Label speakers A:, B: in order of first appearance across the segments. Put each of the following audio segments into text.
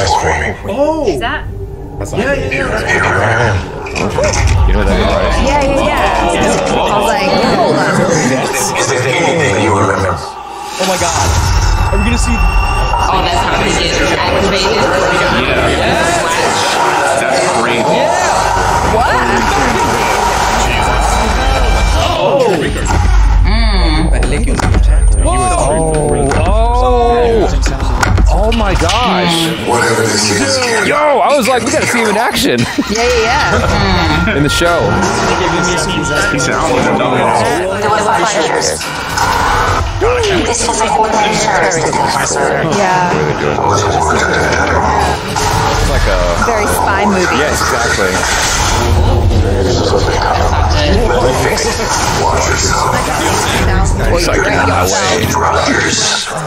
A: That's for me.
B: Oh!
C: Is that?
B: Yeah, yeah, yeah.
A: Here I am.
D: You know what that is, right?
E: Yeah, yeah, yeah. I was like, hold on.
A: Is there anything you remember?
F: Oh my god. Are we gonna see?
C: Oh, that's how it is activated.
D: My gosh.
A: Whatever this is, Gary.
D: Yo, I was like, we gotta see him in action
E: Yeah, yeah, yeah.
D: in the show.
G: He sounds like a dumbass.
H: There was a hundred. This was a coordinated terrorist attack.
E: Yeah.
A: Was it worth it?
D: It's like a.
E: Very spy movie.
D: Yes, exactly.
A: Let me fix it. Watch yourself.
D: It's like, get out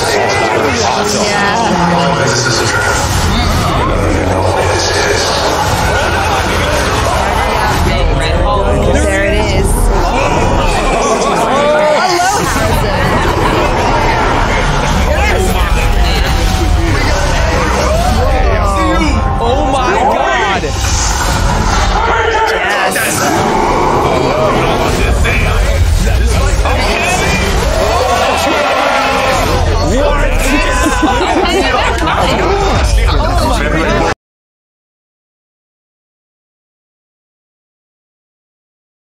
A: Yeah.